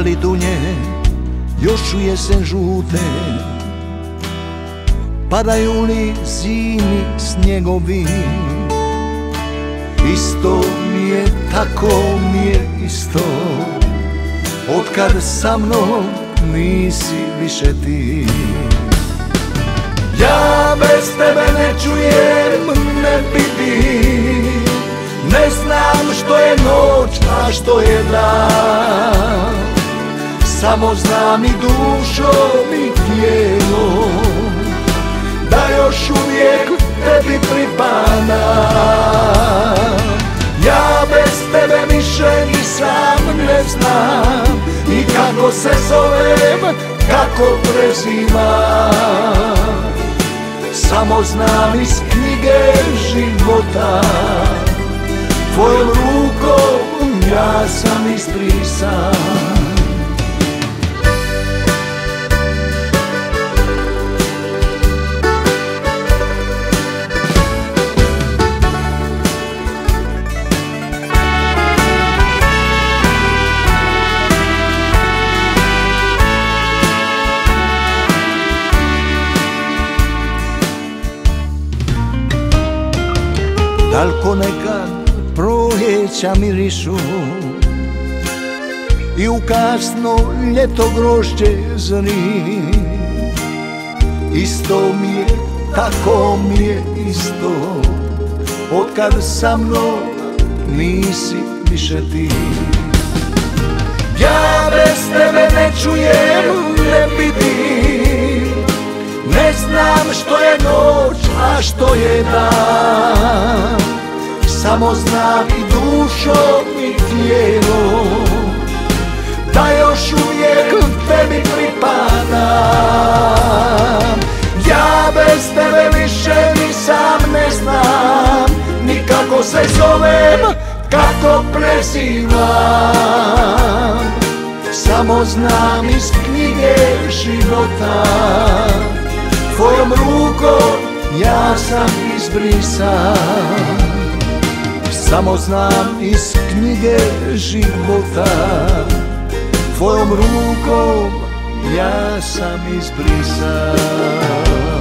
li dunje još u jesen žute. Padaju li zimi snjegovi? Isto mi je, tako mi je isto. Otkad sa mnom nisi više ti. Ja bez tebe ne čujem, ne vidim Ne znam što je noć, a što je dan Samo znam i dušom i tijelom Da još uvijek tebi pripada. Ja bez tebe više ni sam ne znam I kako se zovem, kako prezivam. Samo znam iz knjige života Tvojom rukom ja sam izbrisan Dalko nekad proljeća mirišu I u kasno ljeto grošće zri. Isto mi je, tako mi je isto Otkad sa mnom nisi više ti. Ja bez tebe ne čujem, znam što je noć, a što je dan. Samo znam i dušom i tijelom Da još uvijek tebi pripadam. Ja bez tebe više ni sam ne znam Ni kako se zovem, kako prezivam. Samo znam iz knjige života Tvojom rukom ja sam izbrisan. Samo znam iz knjige života. Tvojom rukom ja sam izbrisan